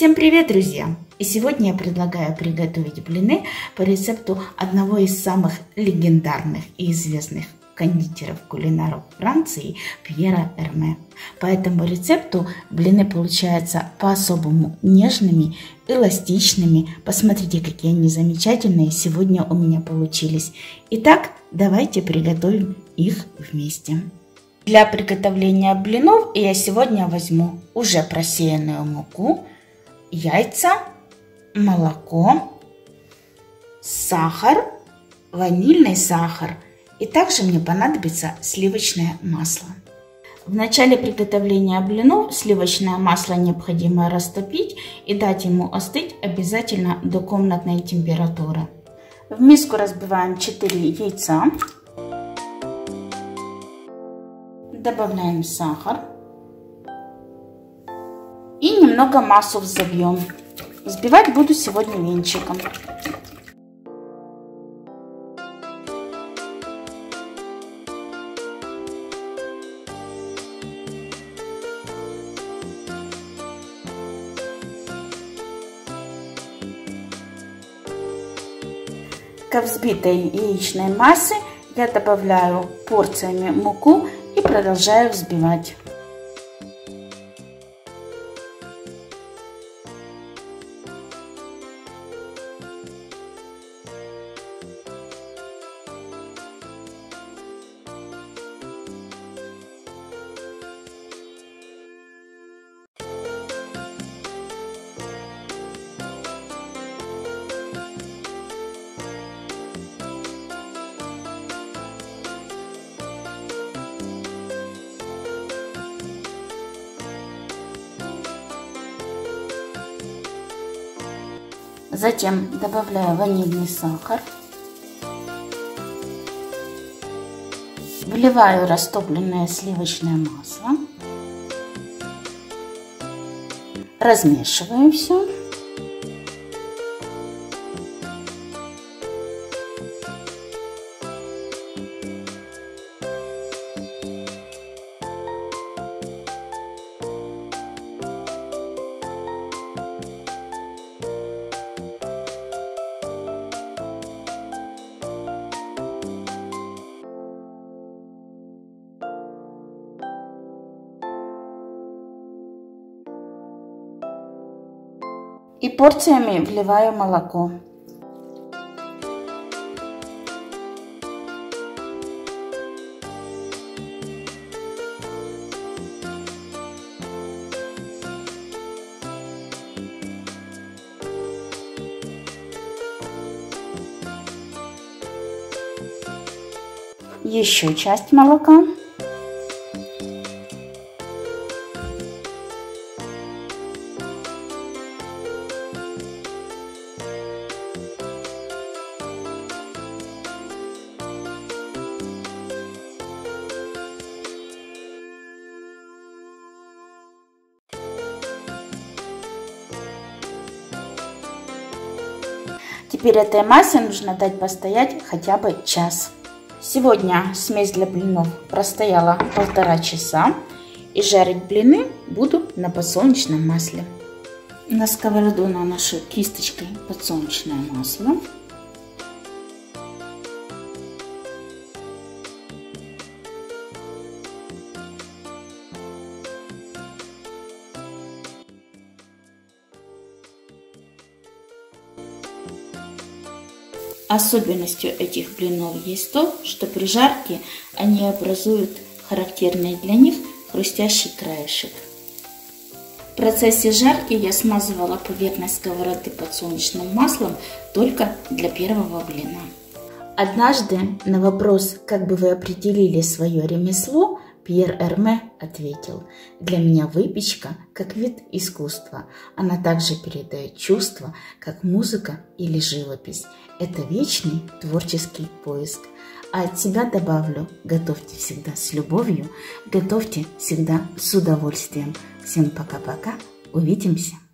Всем привет, друзья! И сегодня я предлагаю приготовить блины по рецепту одного из самых легендарных и известных кондитеров-кулинаров Франции Пьера Эрме. По этому рецепту блины получаются по-особому нежными, эластичными. Посмотрите, какие они замечательные сегодня у меня получились. Итак, давайте приготовим их вместе. Для приготовления блинов я сегодня возьму уже просеянную муку, яйца, молоко, сахар, ванильный сахар и также мне понадобится сливочное масло. В начале приготовления блинов сливочное масло необходимо растопить и дать ему остыть обязательно до комнатной температуры. В миску разбиваем 4 яйца. Добавляем сахар. Немного массу взобьем. Взбивать буду сегодня венчиком. К взбитой яичной массе я добавляю порциями муку и продолжаю взбивать. Затем добавляю ванильный сахар. Вливаю растопленное сливочное масло. Размешиваю все. И порциями вливаю молоко. Еще часть молока. Теперь этой массе нужно дать постоять хотя бы час. Сегодня смесь для блинов простояла полтора часа. И жарить блины буду на подсолнечном масле. На сковороду наношу кисточкой подсолнечное масло. Особенностью этих блинов есть то, что при жарке они образуют характерный для них хрустящий краешек. В процессе жарки я смазывала поверхность сковороды подсолнечным маслом только для первого блина. Однажды на вопрос, как бы вы определили свое ремесло, Пьер Эрме ответил, «Для меня выпечка как вид искусства. Она также передает чувства, как музыка или живопись. Это вечный творческий поиск. А от себя добавлю, готовьте всегда с любовью, готовьте всегда с удовольствием. Всем пока-пока, увидимся!»